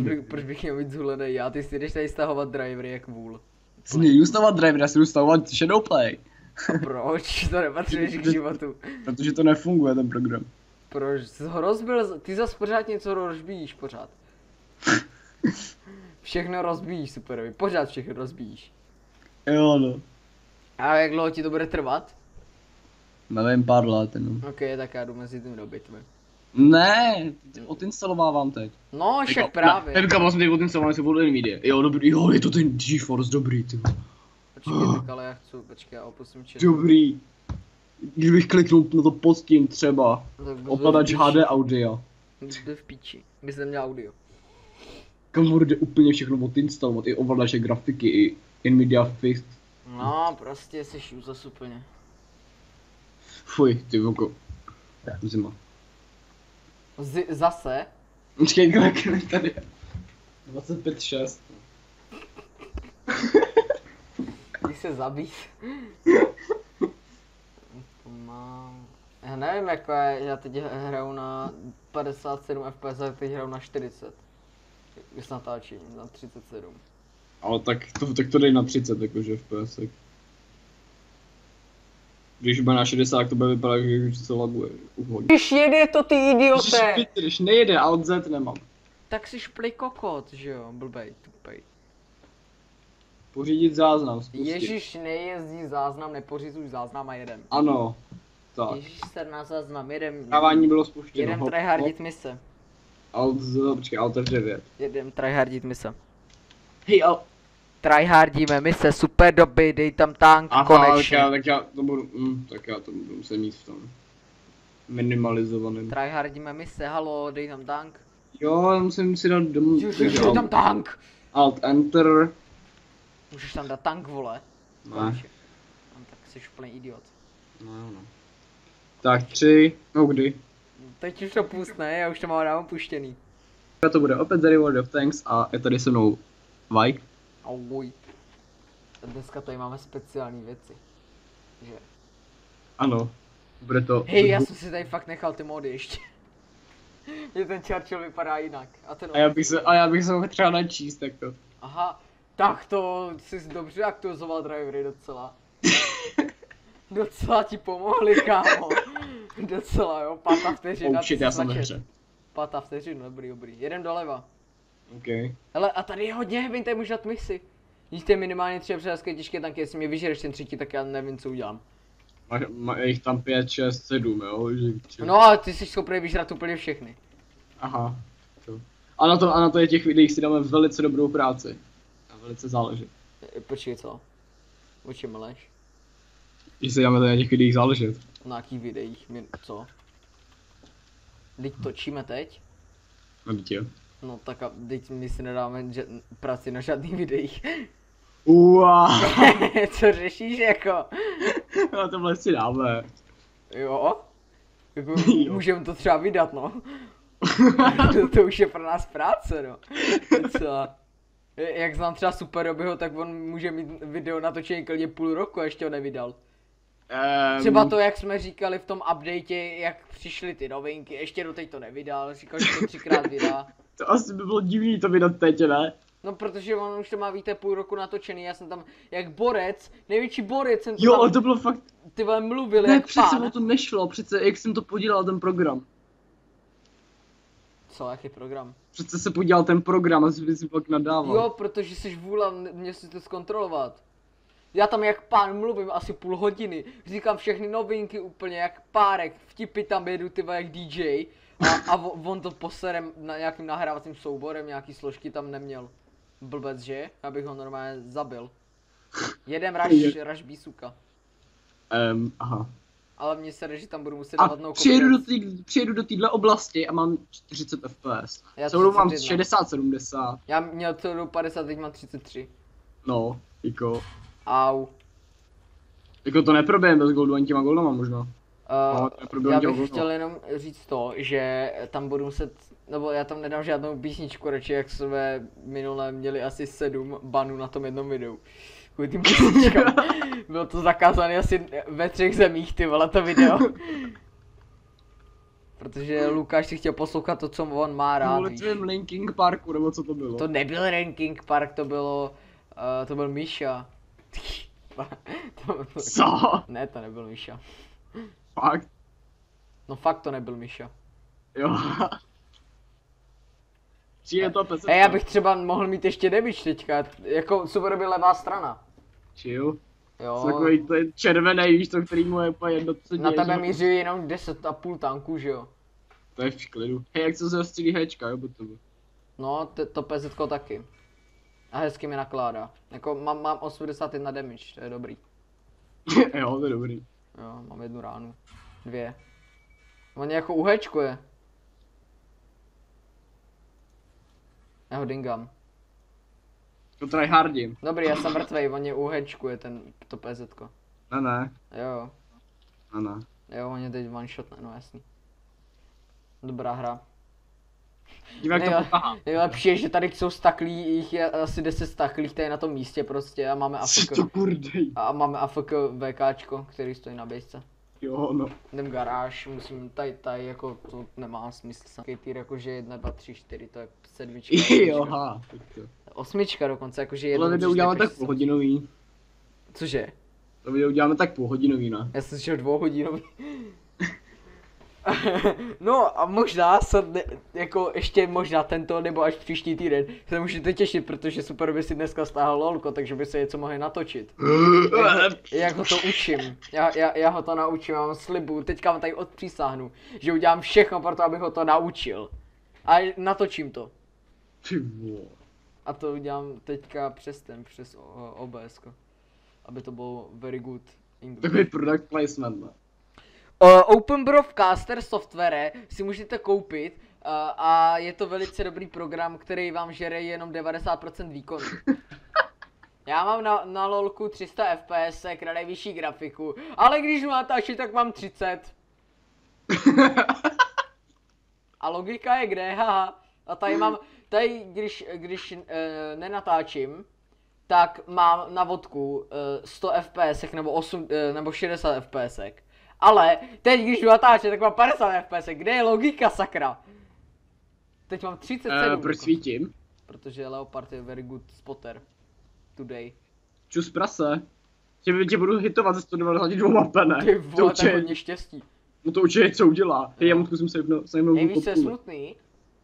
by, proč bych měl být zhulený já? Ty si jdeš tady stahovat drivery jak vůl. Směju stahovat driver, já si jdu stahovat Shadowplay. A proč? To nepatříš k životu. Protože to nefunguje ten program. Proč? Jsi ho rozbil, ty zas pořád něco rozbíjíš pořád. Všechno rozbíjíš, superovi, pořád všechno rozbíjíš. Jo no. A jak dlouho ti to bude trvat? Nevím, pár let jenom. Ok, tak já jdu mezi tím do bitvy. Ne, odinstalovávám teď. No, však právě. Ten kabel jsem teď odinstaloval, jsem byl Nvidia. Jo, dobrý, jo, je to ten GeForce, dobrý, ty. Počkej, tak ale já chci, počkej, já opustím chat. Dobrý. Kdybych kliknul na to pod tím třeba. No v HD audio. Byl v píči. Bys neměl audio. Kam jde úplně všechno odinstalovat, i ovladače grafiky, i Nvidia Fix. No, prostě jsi uses úplně. Fuj, ty voko. Zima. Z- zase? Počkej, kolik mi tady je? 25,6. Když se zabít. To mám... Já nevím, jako je, já teď hraju na 57 FPS, a teď hraju na 40. Když natáčím, na 37. Ale tak to, tak to dej na 30, jakože FPS. Když bude na 60, tak to bude vypadat, že se laguje. Uhodně. Když jede to ty idiote! Když nejede, Alt Z nemám. Tak si šplej kokot, že jo, blbej, tupej. Pořídit záznam, spustit. Ježíš nejezdí záznam, nepořizuj záznam a jedem. Ano. Tak. Ježíš se na záznam, jedem. Dávání bylo spuštěno. Jedem tryhardit mise. Alt Z, počkej, Alt F9. Jedem tryhardit mise. Hej, Alt. Tryhardíme mise, super doby, dej tam tank, Aha, konečně. tak já, tak já to budu, mm, tak já to budu muset mít v tom minimalizovaném. Tryhardíme mise, halo, dej tam tank. Jo, já musím si dát domů, takže dej tam alt, tank! alt Enter. Můžeš tam dát tank, vole. Ne. No, tak jsi úplný idiot. no, no. Tak tři, no kdy? Teď už to pustne, já už to mám dávno puštěný. To bude opět The Reward of Thanks a je tady se mnou Vike. Auj. Dneska tady máme speciální věci. Že? Ano. Bude to... Hej, já jsem si tady fakt nechal ty mody ještě. Že ten Churchill vypadá jinak. A ten A já bych se, a já bych se mohl třeba načíst, tak to. Aha, tak to jsi dobře aktualizoval drivery docela. docela ti pomohli, kámo. docela jo, pátá vteřina. Ty já jsem ve hře. Pátá vteřina, dobrý, dobrý. Jedem doleva. OK. Hele, a tady je hodně heavy, tady můžu dát misi. Je minimálně tři přehářské těžké tanky, jestli mě vyžereš ten třetí, tak já nevím, co udělám. Má, má, je jich tam 5, 6, 7, jo? Že. No ale ty jsi schopný vyžrat úplně všechny. Aha. To. A na to, a na to je těch videích si dáme velice dobrou práci. A velice záleží. E, Počkej, co? O čem meleš? Když si dáme to na těch videích záležet. Na jakých videích? My, co? Teď točíme teď? No dítě. No tak a teď my si nedáme ža- práci na žádných videích. Uá, Co řešíš jako? no tohle si dáme. Jo? Jako, Jo. můžeme to třeba vydat, no. to, to už je pro nás práce, no. Je- Jak znám třeba Super Robyho, tak on může mít video natočený klidně půl roku a ještě ho nevydal. Um, Třeba to, jak jsme říkali v tom update, jak přišly ty novinky, ještě doteď to nevydal, říkal, že to třikrát vydá. To asi by bylo divný to vydat teď, ne? No protože on už to má, víte, půl roku natočený, já jsem tam, jak borec, největší borec jsem Jo, tam, ale to bylo fakt... ty vole, mluvil Ne, jak přece pán. o to nešlo, přece jak jsem to podělal ten program. Co, jaký program? Přece se podělal ten program a jsi si pak nadával. Jo, protože jsi vůla, mě si to zkontrolovat. Já tam jak pán mluvím asi půl hodiny, říkám všechny novinky úplně jak párek, vtipy tam jedu ty jak DJ a, a vo- on to poserem na nějakým nahrávacím souborem, nějaký složky tam neměl. Blbec, že? Abych ho normálně zabil. Jedem raž, raž bísuka. Um, aha. Ale mně se že tam budu muset A dávat no přijedu do, tý, přijedu do téhle oblasti a mám 40 FPS. Já Celou mám 31. 60-70. Já měl celou 50, teď mám 33. No, jako... Au. Jako to neproběhem bez goldu, ani těma goldama možná. Uh, No, to já bych chtěl jenom říct to, že tam budu muset, nebo já tam nedám žádnou písničku, radši jak jsme minule měli asi sedm banů na tom jednom videu. Kvůli tím písničkám. Bylo to zakázané asi ve třech zemích, ty vole, to video. Protože Lukáš si chtěl poslouchat to, co on má rád, Kvůli tvým Linking Parku, nebo co to bylo? To nebyl Ranking Park, to bylo, uh, to byl Misha. to, to, Co? ne, to nebyl Misha. Fakt? No fakt to nebyl Misha. Jo. Či je to pes? Hej, já bych třeba mohl mít ještě damage teďka, jako super by levá strana. Chill. Jo, Takový ten červený, víš to, který mu je úplně jedno, co na tebe že- míří jenom 10 a půl tanku, že jo. To je v klidu. Hej, jak se zastřílí hečka, jo, to. No, t- to PZ taky. A hezky mi nakládá. Jako mám, mám 81 damage, to je dobrý. jo, to je dobrý. Jo, mám jednu ránu. Dvě. On jako uhečkuje. Já ho dingam. To tryhardím. Dobrý, já jsem mrtvej, on mě uhečkuje ten, to PZ. Ne, ne, Jo, ne, ne. jo, on mě teď one shot, no jasný. Dobrá hra. Dívej, jak to Nejle- potahá. Nejlepší je, že tady jsou staklí, jich je asi 10 staklých tady na tom místě prostě a máme AFK. to kurdej. A máme AFK VKčko, který stojí na bejsce. Jo, no. Jdem garáž, musím tady, tady jako to nemá smysl. Saký týr jakože 1, 2, 3, 4, to je sedmička. Jo, osmička. ha. Osmička dokonce, jakože jedno, Tohle video uděláme tak půlhodinový. Cože? To video uděláme tak půlhodinový, ne? Já jsem slyšel dvouhodinový. no a možná se, ne, jako ještě možná tento nebo až příští týden se můžete těšit, protože super by si dneska stáhl lolko, takže by se něco mohli natočit. Jak ho to učím. Já, já, já ho to naučím, já mám slibu, teďka vám tady odpřísáhnu, že udělám všechno pro to, abych ho to naučil. A natočím to. Ty. A to udělám teďka přes ten, přes OBS. Aby to bylo very good English. Takový product placement, ne? Uh, OpenBroadcaster software si můžete koupit uh, a je to velice dobrý program, který vám žere jenom 90% výkonu. Já mám na, na lolku 300 fps, na nejvyšší grafiku, ale když jdu natáčet, tak mám 30. A logika je kde, haha. A tady mám, tady když, když uh, nenatáčím, tak mám na vodku uh, 100 fps nebo 8, uh, nebo 60 fps. Ale teď když jdu natáčet, tak mám 50 fps. Kde je logika, sakra? Teď mám 37. Uh, proč dokonce. svítím? Protože Leopard je very good spotter. Today. Čus prase. Tě, tě budu hitovat ze 192 mapy, ne? Ty to vole, tak určitě, hodně štěstí. no to určitě co udělá. Hej, já mu zkusím se jednou Nejvíc je smutný,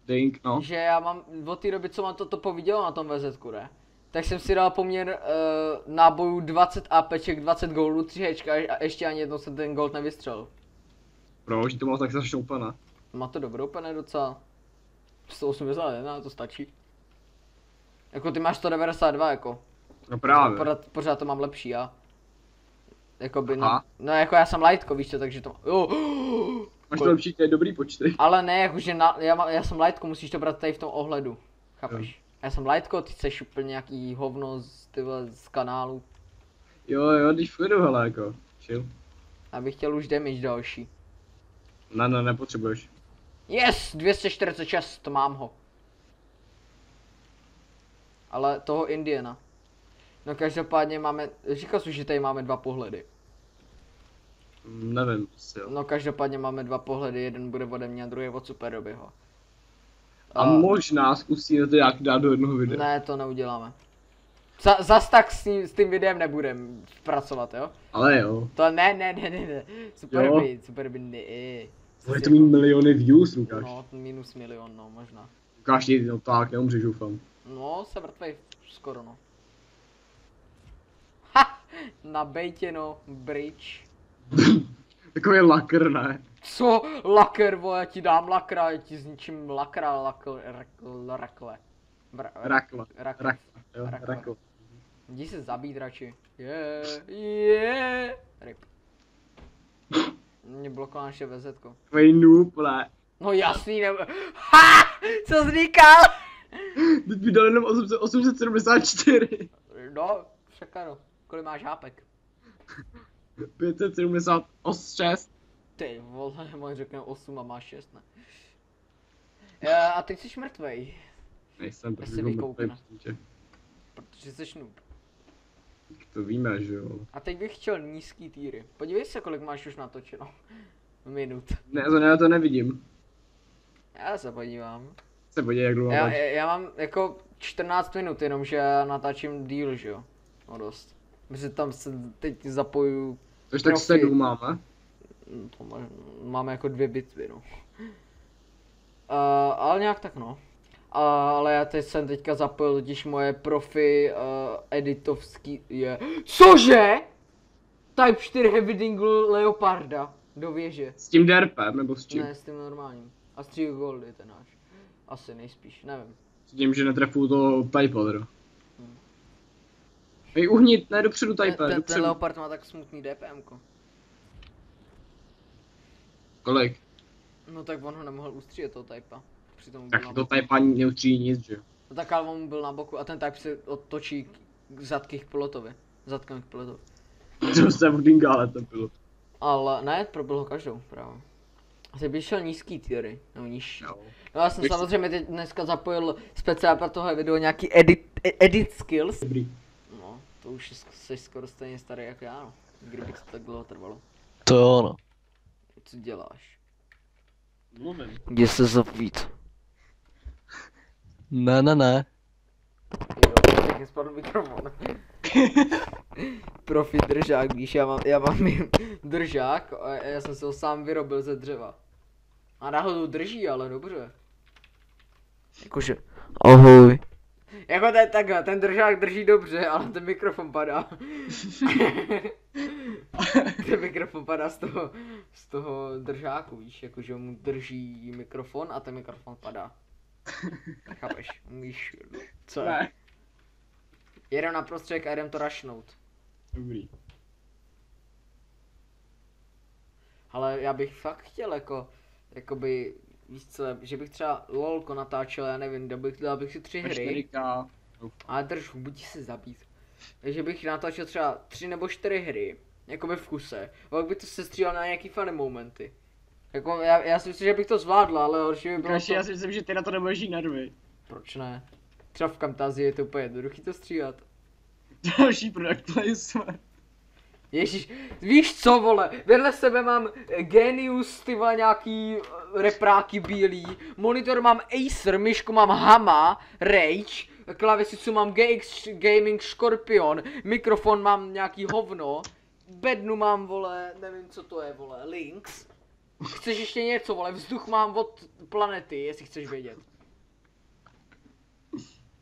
Dink, no. že já mám od té doby, co mám toto povidělo na tom VZ, ne? Tak jsem si dal poměr uh, nábojů 20 APček, 20 goldů, 3 hečka a ještě ani jednou jsem ten gold nevystřelil. Proč, to bylo tak úplně. Má to dobrou pane docela. 181, to stačí. Jako ty máš 192 jako. No právě. Pořád, pořád to mám lepší já. Jakoby Aha. no, no jako já jsem lightko, víš co, takže to jo. Máš to lepší, ty dobrý počty. Ale ne, jakože na, já, má, já jsem lightko, musíš to brát tady v tom ohledu. Chápeš? Já jsem lightko, ty jsi úplně nějaký hovno z, ty vole, z kanálu. Jo, jo, když klidu, hele, jako. Chill. Já bych chtěl už damage další. Ne, ne, nepotřebuješ. Yes, 246, to mám ho. Ale toho Indiana. No každopádně máme, říkal jsi, že tady máme dva pohledy. Nevím, asi jo. No každopádně máme dva pohledy, jeden bude ode mě a druhý od Superdobyho. A možná zkusíme to jak dát do jednoho videa. Ne, to neuděláme. Za, zas tak s, tím, s tím videem nebudem pracovat, jo? Ale jo. To ne, ne, ne, ne, ne. Super by, super by, ne. Bude to mít miliony views, Lukáš. No, minus milion, no, možná. Lukáš, ty, no tak, neumřeš, doufám. No, se mrtvej skoro, no. Ha! Na bejtě, no, bridge. Takový lakr, ne? Co? Laker, vole, já ti dám lakra, já ti zničím lakra, lakl, rakl, rakle. Bra, Rakla. Rak, Rakla, jo, Rakla. rakla. Jdi se zabít radši. Je, je. Rip. Mě blokoval naše vezetko. Takový noob, ne? No jasný, nebo... Ha! Co jsi říkal? Teď mi dal jenom 800 874. No, však ano. Kolik máš hápek? 576. Ty vole, můj řekne 8 a máš 6, ne? Já, a teď jsi mrtvej, Nejsem, Já protože mrtvej přijde. protože jsi noob. To víme, že jo. A teď bych chtěl nízký týry. Podívej se, kolik máš už natočeno. minut. Ne, to, ne, to nevidím. Já se podívám. Se podívej, jak dlouho Já, já, já mám jako 14 minut, jenomže já natáčím díl, že jo? No dost. Myslím, tam se teď zapoju, Tož tak sedm máme. To má, máme jako dvě bitvy, no. Uh, ale nějak tak no. Uh, ale já teď jsem teďka zapojil totiž moje profi uh, editovský je. Cože? Type 4 Heavy Dingle Leoparda do věže. S tím derpem, nebo s čím? Ne, s tím normálním. A Stříl Gold je ten náš. Asi nejspíš, nevím. S tím, že netrefu to Typer. Hmm. Hej, uhnit, ne dopředu Ten, Typer, ten, ten dopředu. Leopard má tak smutný DPMko. Kolik? No tak on ho nemohl ustřílet toho typa. Přitom Tak to ani neustříjí nic, že jo. No tak ale on byl na boku a ten type se otočí k zadky k pilotovi. Zadkem k pilotovi. To se v Dingále to bylo. Ale ne, probil ho každou právě. Asi by šel nízký tiery, nebo nižší. Jo. No já jsem co? samozřejmě teď dneska zapojil speciál pro tohle video nějaký edit, e- edit skills. Dobrý. No, to už jsi skoro stejně starý jako já, no. Kdyby to tak dlouho trvalo. To jo, no. Co děláš? Mluvím. Kde se zapít? Ne, ne, ne. Jo, tak je spadl mikrofon. Profi držák, víš, já mám, já mám držák a já jsem se ho sám vyrobil ze dřeva. A náhodou drží, ale dobře. Jakože, ahoj. Jako ten, takhle, ten držák drží dobře, ale ten mikrofon padá. ten mikrofon padá z toho, z toho držáku, víš, jakože mu drží mikrofon a ten mikrofon padá. Chápeš, umíš, co je? Ne. Jedem na prostředek a jdem to rašnout. Dobrý. Ale já bych fakt chtěl jako, jakoby, víš co, že bych třeba lolko natáčel, já nevím, dal bych, dal bych si tři hry, 4K. ale drž, buď se zabít. Takže bych natáčel třeba tři nebo čtyři hry, jakoby v kuse, a pak bych to sestřílel na nějaký funny momenty. Jako, já, já si myslím, že bych to zvládl, ale horší by bylo Kaši, to... já si myslím, že ty na to nebudeš jít nervy. Proč ne? Třeba v Camtazii je to úplně jednoduchý to stříhat. Další product placement. Ježíš, víš co vole, vedle sebe mám eh, Genius, ty vole, nějaký eh, repráky bílý, monitor mám Acer, myšku mám Hama, Rage, klavesicu mám GX Gaming Scorpion, mikrofon mám nějaký hovno, bednu mám vole, nevím co to je vole, Lynx. Chceš ještě něco vole, vzduch mám od planety, jestli chceš vědět.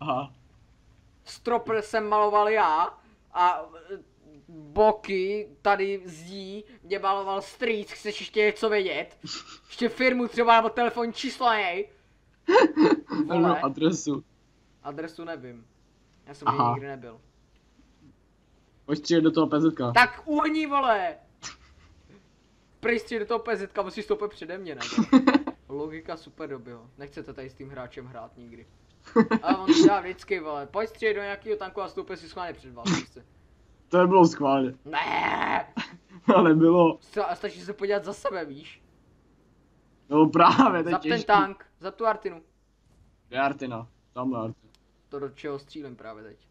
Aha. strop jsem maloval já a e, boky tady zdí mě maloval Street, chceš ještě něco vědět? Ještě firmu třeba nebo telefonní číslo nej. Vole, Ano, adresu. adresu nevím. Já jsem Aha. Nikdy nebyl. Pojď do toho PZK. Tak uhni vole! Střílet do toho PZ, musíš stoupit přede mě, ne? Logika super dobyho. Nechcete tady s tím hráčem hrát nikdy. Ale on to dělá vždycky, vole. Pojď do nějakého tanku a stoupit si schválně před vás. To nebylo schválně. Ne! Ale bylo. Sta- stačí se podívat za sebe, víš? No právě, to je Zap ten tank, za tu Artinu. Kde je Artina? Tamhle Artina. To do čeho střílím právě teď.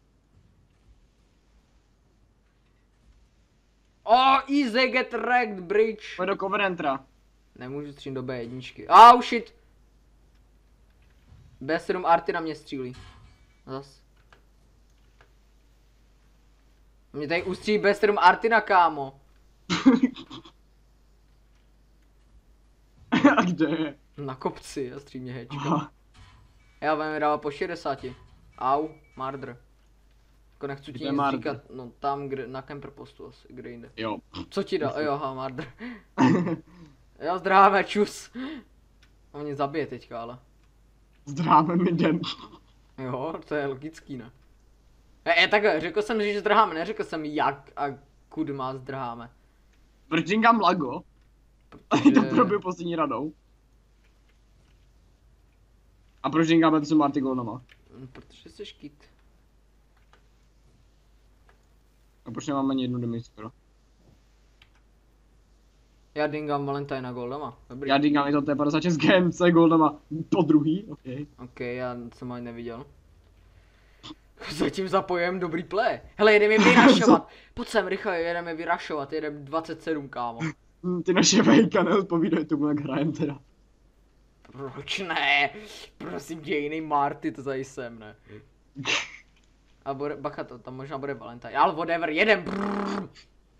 Oh, easy get wrecked, bridge. Pojď do Covenantra. Nemůžu střílet do B1. Au, shit. B7 Artina mě střílí. Zas. Mě tady ustřílí B7 Artina, kámo. A kde je? Na kopci a střílí mě hečka. Aha. Já vám dával po 60. Au, mardr. Jako nechci ti nic říkat, no tam, kde, na camper postu asi, kde jinde. Jo. Co ti dá? Jo, ha, mardr. jo, zdráve, čus. On mě zabije teďka, ale. Zdráme mi den. Jo, to je logický, ne? E, e takhle, řekl jsem, že zdrháme, neřekl jsem jak a kud má zdrháme. Virgingam Lago. Protože- to probil poslední radou. A proč Jingáme to jsou Marty Goldama? Hm, Protože jsi škýt. A proč nemáme ani jednu damage skoro? Já dingám Valentina Goldama. Dobrý. Já Dingám je to T56 GMC Goldama po druhý, ok. Ok, já jsem ani neviděl. Zatím zapojem dobrý play. Hele, jedeme vyrašovat. Pojď sem, rychle, jedeme vyrašovat, jedeme 27, kámo. Hm, Ty naše vejka neodpovídají tomu, jak hrajem teda. Proč ne? Prosím tě, jiný Marty to tady jsem, ne? A bude, bacha, to, tam možná bude Valentine. Ale whatever, jedem! Brrr.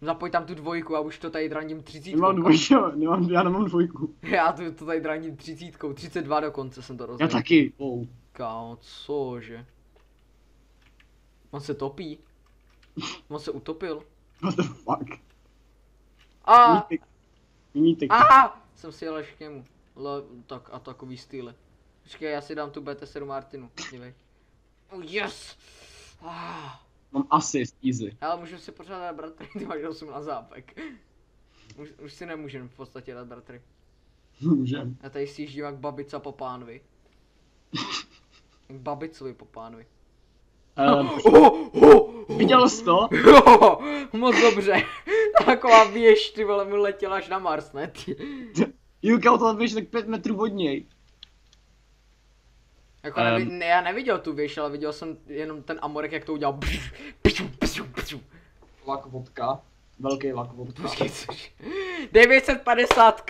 Zapoj tam tu dvojku a už to tady draním třicítkou. Nemám dvojku, nemám, já nemám dvojku. Já to, to tady draním třicítkou, 32 dokonce jsem to Já rozdělil. taky. Oh. Kámo, cože? On se topí. On se utopil. What the fuck. A, Mítek. A, jsem si jel k němu. Le, tak a takový styly. Počkej, já si dám tu BT7 Martinu. Dívej. Oh, yes! Ah. Mám assist, easy. Ale můžu si pořád dát bratry, ty máš 8 na zápek. Už, už si nemůžem v podstatě dát bratry. Můžem. Já tady sjíždím jak babica po pánovi. Jak babicovi po pánovi. Um, Oh, oh, viděl jsi to? Jo, moc dobře. Taková věž, ty vole, mu letěla až na Mars, ne? Ty. Julka o to víš tak 5 metrů od něj. Jako nevi, Ehm. ne, já neviděl tu věž, ale viděl jsem jenom ten Amorek, jak to udělal. Pšu, pšu, pšu. Lak vodka. Velký lak vodka. Počkej, což? 950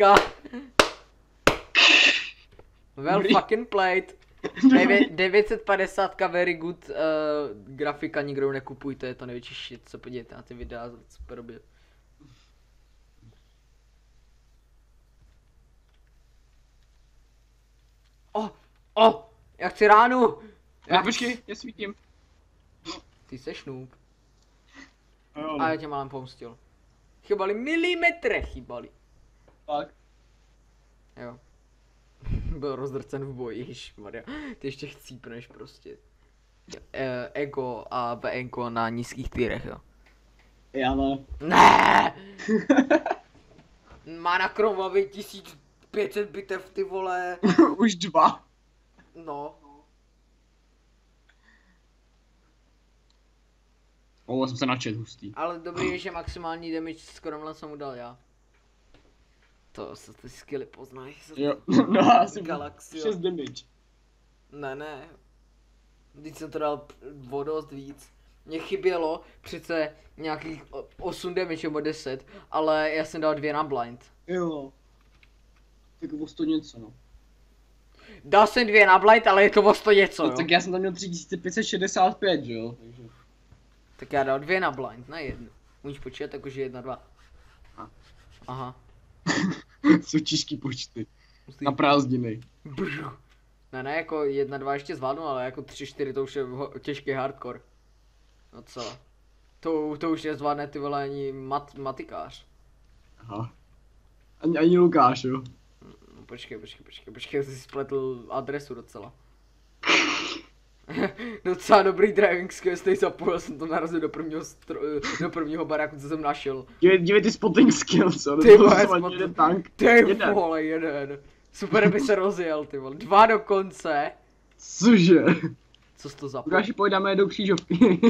Well Dobrý. fucking played. Devě- 950 very good uh, grafika, nikdo nekupujte, je to největší shit, co podívejte na ty videa, super době. O, o, já chci ránu. Já počkej, já svítím. Ty seš noob. Jo, A já tě málem pomstil. Chybali milimetry, chybali. tak. Jo. Byl rozdrcen v boji, ježišmarja. Ty ještě chcípneš prostě. E, ego a BNko na nízkých týrech, jo. Já ne. Ne! Má na Chromovi 1500 bitev, ty vole. Už dva. No. O, jsem se načet hustý. Ale dobrý je, že maximální damage skoro jsem mu dal já. To se ty skilly poznají. se- Jo, no já jsem Galaxio. 6 damage. Ne, ne. Když jsem to dal o dost víc. Mně chybělo přece nějakých o- 8 damage nebo 10, ale já jsem dal dvě na blind. Jo. Tak o 100 něco, no. Dal jsem dvě na blind, ale je to o 100 něco, no jo. tak já jsem tam měl 3565, že jo? Takže... Tak já dal dvě na blind, ne jednu. Můžeš počítat jakože jedna, dva. Aha. Jsou těžký počty. Na prázdniny. Ne, ne, jako jedna, dva ještě zvládnu, ale jako tři, čtyři to už je ho- těžký hardcore. No co? To, to už je zvládne ty vole ani mat, matikář. Aha. Ani, ani Lukáš, jo? No, počkej, počkej, počkej, počkej, jsi spletl adresu docela. Docela dobrý driving skill, stej zapojil jsem to narazil do prvního, stro- do prvního baráku, co jsem našel. Dívej, dívej ty spotting skill, co? Ty vole, spotting- jeden tank. Ty Jeden. vole, jeden. Super by se rozjel, ty vole. Dva dokonce. Cože? Co jsi to zapl? Lukáši, pojďme do křížovky.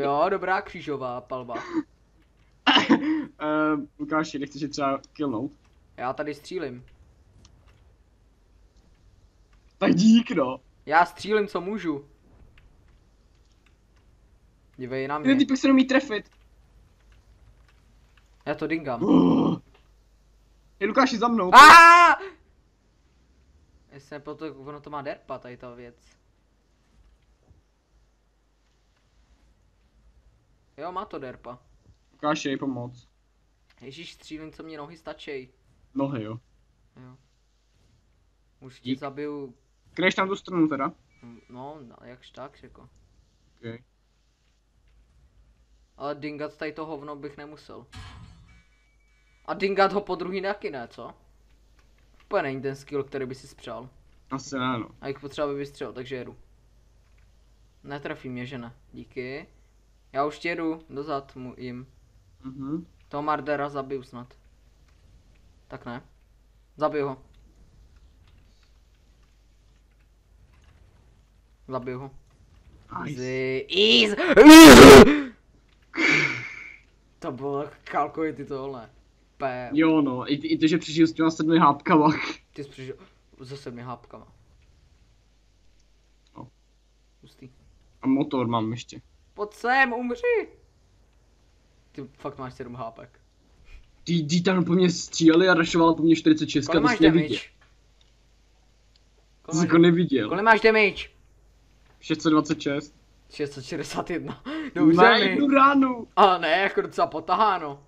Jo, dobrá křížová palba. uh, Lukáši, nechceš je třeba killnout? Já tady střílim. Tak dík, no. Já střílim, co můžu. Dívej na Ten mě. typek se nemí trefit. Já to dingám. Uh. Je Lukáši za mnou. Aaaa! Jestli proto, ono to má derpa, tady ta věc. Jo, má to derpa. Lukáši, jej pomoc. Ježíš, střílim, co mě nohy stačí. Nohy, jo. Jo. Už ti zabiju, Kreješ tam tu stranu teda? no, no jakž tak, jako. Okay. Ale dingat tady to hovno bych nemusel. A dingat ho po druhý taky ne, co? Úplně není ten skill, který by si spřál. Asi ne, no. A jich potřeba by vystřel, takže jedu. Netrefí mě, že ne. Díky. Já už jedu dozad mu jim. Mhm. Toho Mardera zabiju snad. Tak ne. Zabiju ho. Zabiju ho. Nice. Easy. Easy. To bylo kalkovity tohle. P. Jo, no. I, I to, že přišel s těma sedmi hápkama. Ty jsi přišel se sedmi hápkama. No. Hustý. A motor mám ještě. Pojď sem, umři! Ty fakt máš sedm hápek. Ty, ty tam po mně stříleli a rašovala po mně 46, Kolik to máš jsi neviděl. damage? Kolik máš, neviděl. kolik máš damage? 626. 661. Dobře Na mi. jednu ránu. Ale ne, jako docela potaháno.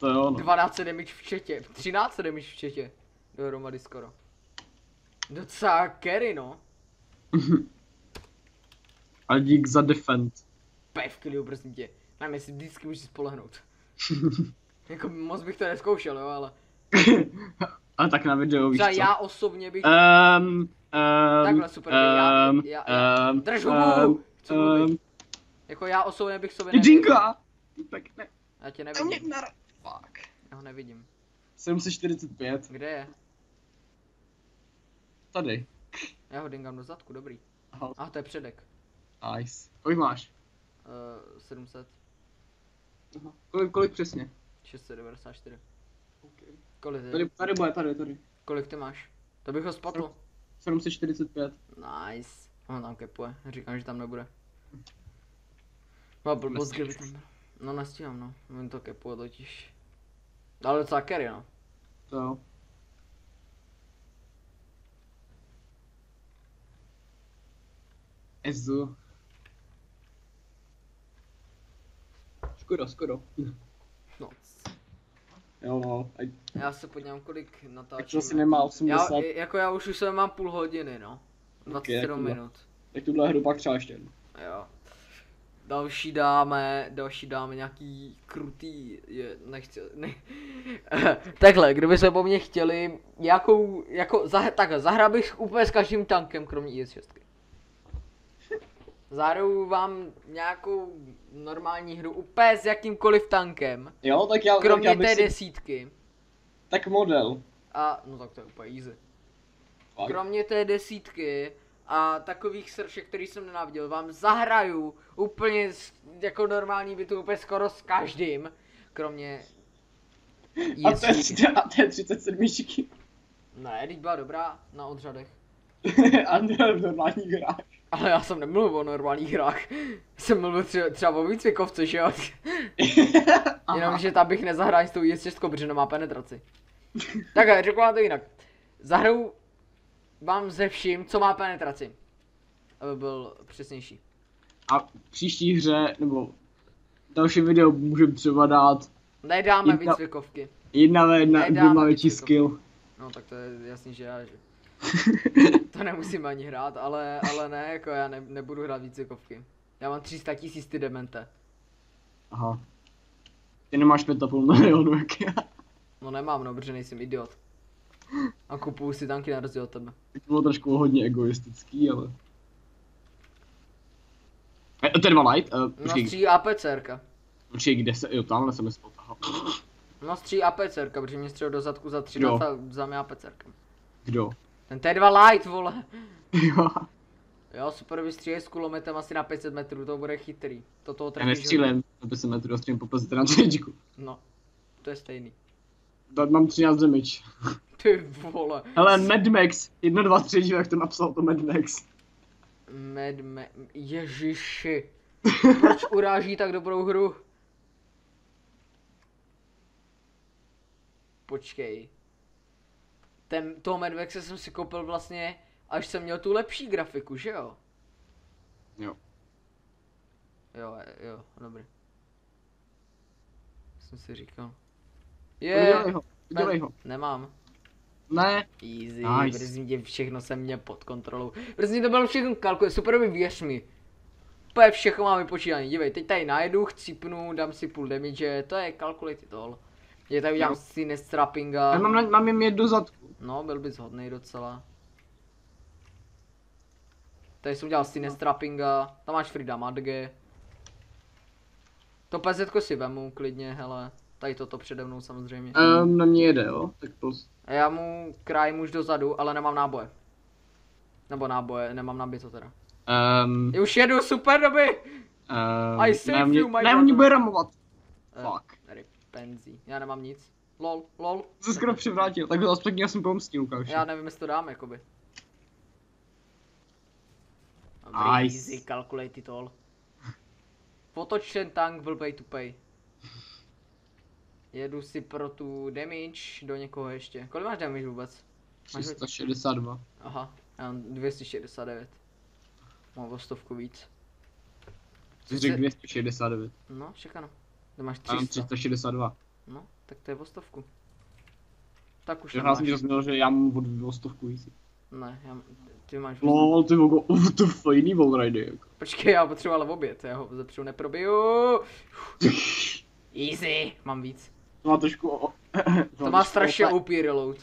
To jo, no. 12 damage v četě, 13 damage v četě. Dohromady skoro. Docela carry no. A dík za defend. Pej v klidu, prosím tě. Na mě si vždycky můžeš spolehnout. jako moc bych to neskoušel, jo, ale. A tak na video, víš Třeba co? já osobně bych... Um, um, Takhle, super, já- um, já- já- um, Drž hubu! um, Um, Jako já osobně bych sobě Jedinka! Tak ne, Já tě mě nevidím. nara... Fuck. Já ho nevidím. 745. Kde je? Tady. Já ho dingám do zadku, dobrý. Aha. A to je předek. Nice. Kolik máš? Uh, 700, Aha. Kolik, kolik přesně? 694. Okay. Kolik ty? Tady, tady bude, tady, tady. Kolik ty máš? To bych ho spatl. 745. Nice. On tam kepuje, říkám, že tam nebude. No blbost, kdyby tam. No nestíhám no, on to kepuje totiž. Ale docela carry no. To jo. Ezu. Skoro, skoro. no. Jo no, a Já se podívám, kolik tak natáčíme. to asi nemá 80. Já, jako já už už jsem mám půl hodiny no. 27 jak to má? minut. Tak tuhle hru pak třeba ještě jednu. Jo. Další dáme, další dáme nějaký krutý, je, nechci, ne. Takhle, kdyby se po mně chtěli, jakou, jako, zah, takhle, zahrál bych úplně s každým tankem, kromě IS-6. Zahraju vám nějakou normální hru úplně s jakýmkoliv tankem, Jo, tak já, tak kromě já bych té si... desítky. Tak model. A, no tak to je úplně easy. Fakt. Kromě té desítky a takových sršek, který jsem nenáviděl, vám zahraju úplně s, jako normální bytu úplně skoro s každým, kromě A to, je, a to je 37 Ne, teď byla dobrá na odřadech. A ne v normálních hrách. Ale já jsem nemluvil o normálních hrách. Jsem mluvil třeba, třeba o výcvikovce, že jo? Jenom, že tam bych nezahrál s tou jes protože nemá penetraci. Tak, řeknu vám to jinak. Zahraju vám ze vším, co má penetraci. Aby byl přesnější. A v příští hře, nebo další video můžeme třeba dát Nedáme Jedna- výcvikovky. jedna ve jedna, Nedáme má větší skill. No tak to je jasný, že já, že to nemusím ani hrát, ale, ale ne, jako já ne, nebudu hrát výcvikovky. Já mám 300 tisíc ty demente. Aha. Ty nemáš 5,5 milionu, jak já. No nemám, no, protože nejsem idiot. A kupuju si tanky na rozdíl od tebe. To bylo trošku hodně egoistický, ale... E, ten dva light? Uh, No počkej, stří APCRka. počkej, kde se, jo, tamhle jsem je spotahal. No stří APCRka, protože mě střel do zadku za 13 Jo. a za mě APCRkem. Kdo? Ten T2 Light, vole. Jo, Jo, super vystřílej s kulometem asi na 500 metrů, to bude chytrý. To toho já trefíš. hodně. nestřílem, to by se metru dostřelím popeze na třečku. No, to je stejný. Tak mám 13 damage. Ty vole. Hele, Mad Max, 1, 2, 3, jak to napsal to Mad Max. Mad me... Ježiši. Proč uráží tak dobrou hru? Počkej. Ten, toho Mad Maxe jsem si koupil vlastně, až jsem měl tu lepší grafiku, že jo? Jo. Jo, jo, dobrý. Jsem si říkal. Udělej Je, ho, udělej ho. nemám. Ne, Easy, Nice. brzy tě všechno jsem mě pod kontrolou. Brzy to bylo všechno kalkuluje, super mi věř mi. Úplně všechno mám vypočítané, dívej, teď tady najedu, chcípnu, dám si půl damage, to je calculate tool. Je tady udělám Jo. si nestrappinga. já mám, mám jim do zadku. No, byl bys hodnej docela. Tady jsem udělal si nestrappinga, tam máš Frida Madge. To PZ si vemu klidně, hele. Tady toto přede mnou samozřejmě. Um, na mě jede, jo, tak plus. A já mu krájím už dozadu, ale nemám náboje. Nebo náboje, nemám nabito teda. Um, Já už jedu, super doby! um, I save mě, you, my ne, oni bude ramovat. Eh, Fuck. Tady, penzí. Já nemám nic. Lol, lol. Se skoro přivrátil, tak ho aspoň já jsem pomstil, Lukáš. Já nevím, jestli to dám, jakoby. Nice. Easy, calculate it all. Otoč ten tank, will pay to pay. Jedu si pro tu damage do někoho ještě. Kolik máš damage vůbec? Máš ho- 362. Aha, já mám 269. Mám o stovku víc. Jsi řekl 269. No, všechno. Ty máš Já mám 300. 362. No, tak to je o stovku. Tak už Já jsem ti rozuměl, že já mám o stovku víc. Ne, já, ty máš... Lol, ty vogo, oh, to je jiný wallridy, jako. Počkej, já potřebuji ale oběd, já ho zepředu neprobiju. Easy, mám víc. To má trošku o... To má strašně OP reload.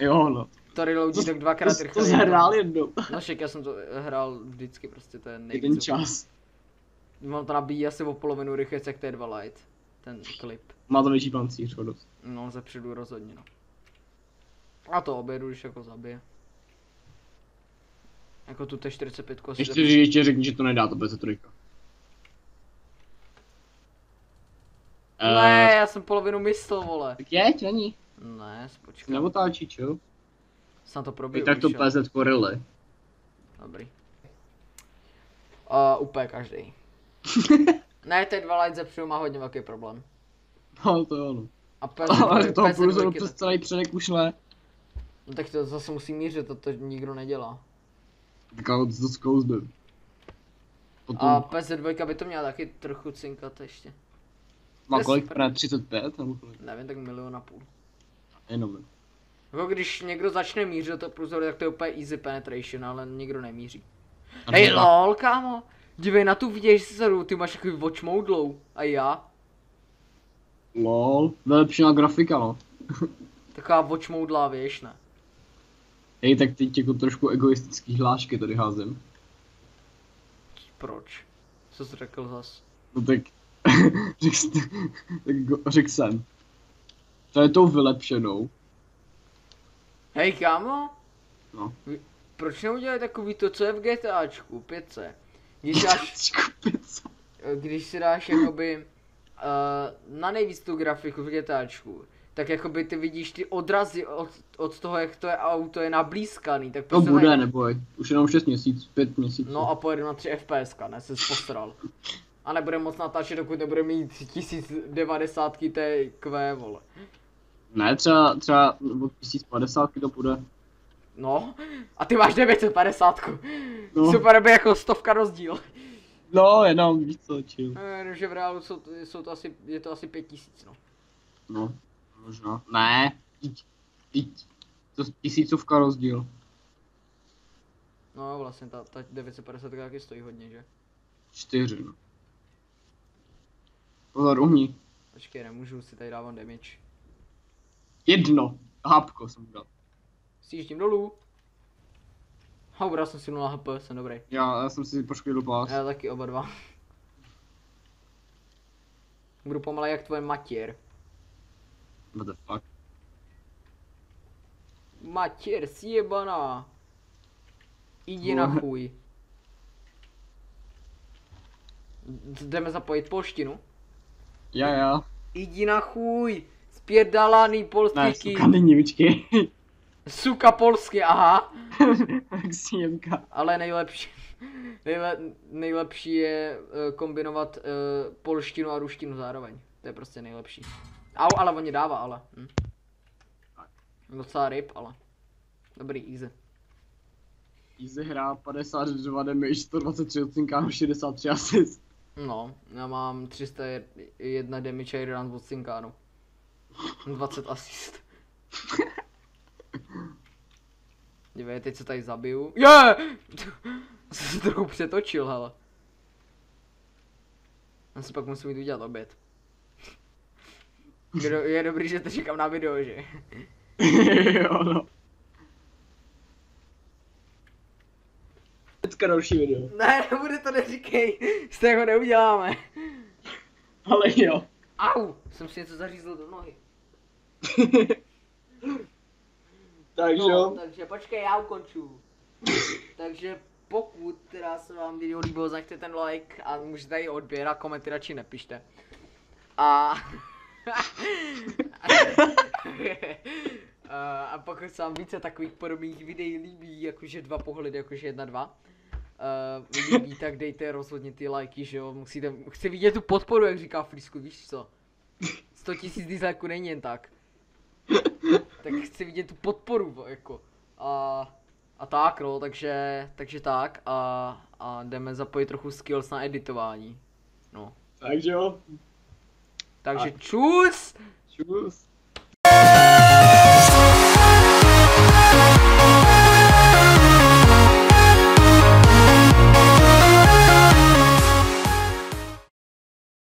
Jo, no. To reloadí tak dvakrát to, rychleji. to zhrál jednou. No však já jsem to hrál vždycky, prostě to je nejvíc. Jeden čas. Mám to nabíjí asi o polovinu rychleji, jak T2 Light. Ten klip. Má to větší pancíř, o dost. No, zepředu rozhodně, no. A to obědu, když jako zabije. Jako tu T45 asi Ještě, že ještě řekni, že to nedá, to bude trojka. Ne, jsem polovinu myslel, vole. Jeď, není. Ne, počkej. Neotáčí, čo? Snad to I probiju. tak to. PZ Korily. Dobrý. Uh, úplně každý. ne, ty dva light zepředu má hodně velký problém. No to jo, no. A PS, Ale toho PS2 průzoru přes celý předek už ne. No tak to zase musí mířit, to, to nikdo nedělá. Tak ale to zkouznem. Potom A PS2 by to měla taky trochu cinkat ještě. Má to je kolik, ne, 35 nebo kolik? Nevím, tak milion a půl. Jenom. Jako když někdo začne mířit do toho průzoru, tak to je úplně easy penetration, ale nikdo nemíří. A Hej lol, kámo! Dívej na tu viděš se ty máš takový watch moudlou. A já? Lol, vylepšená grafika, no. Taková watch moudlá, víš, ne? Hej, tak teď jako trošku egoistický hlášky tady házím. Proč? Co jsi řekl zas? No tak, řekl, jsem. To je tou vylepšenou. Hej kámo, No. proč neudělají takový to, co je v GTAčku, 5 Když dáš, když si dáš jakoby uh, na nejvíc tu grafiku v GTAčku, tak jakoby ty vidíš ty odrazy od, od toho, jak to je auto je nablízkaný, tak To prostě bude, neboj. Už jenom 6 měsíců, 5 měsíců. No a pojedu na 3 FPS, ne, se postral. A nebude moc natáčet, dokud nebude mít 1090 TQ, vole. Ne, třeba, třeba od 1050 to půjde. No, a ty máš 950. No. Super, by jako stovka rozdíl. No, jenom víc co, chill. Eh, že v reálu jsou, to- jsou to asi, je to asi 5000, no. No, možná. Ne, teď, teď, to je tisícovka rozdíl. No vlastně ta, ta 950 taky stojí hodně, že? Čtyři, no. Pozor, umí. Počkej, nemůžu si tady dávat damage. Jedno. Hápko jsem dal. Sjíždím dolů. A ubral jsem si 0 HP, jsem dobrý. Já, já jsem si poškodil pás. Já taky oba dva. Budu pomalej jak tvoje matěr. What the fuck. Matěr, sjebaná. Jdi na Vole. chuj. Jdeme zapojit polštinu. Já, já. Jdi na chuj. Spěrdalaný Ne, polský. suka není, počkej. Suka polsky, aha. Síjemka. Ale nejlepší, nejle, nejlepší je uh, kombinovat uh, polštinu a ruštinu zároveň. To je prostě nejlepší. Au, ale oni dává, ale. Hm. Docela ryb, ale. Dobrý, easy. Easy hra, 52 damage, 123 odcinkáno, 63 assist. No, já mám 301 damage a 11 od Cinkánu. 20 asist. Dívej, teď se tady zabiju. Je! Yeah! Jsem se trochu přetočil, hele. Já si pak musím jít udělat oběd. Je, do, je dobrý, že to říkám na video, že? jo, no. Teďka další video. Ne, nebude to neříkej, z toho neuděláme. Ale jo. Au, jsem si něco zařízl do nohy. Takže No, jo. takže počkej, já ukonču. takže pokud teda se vám video líbilo, zachte ten like a můžete i odběr a komenty radši nepište. A... a- a pokud se vám více takových podobných videí líbí, jakože dva pohledy, jakože jedna dva, uh, líbí, tak dejte rozhodně ty lajky, že jo, musíte, chci vidět tu podporu, jak říká Frisku, víš co? 100 tisíc dislikeů není jen tak. tak chci vidět tu podporu, jako. A, a tak no, takže, takže tak a, a jdeme zapojit trochu skills na editování. No. Takže jo, Takže A- čus! čus.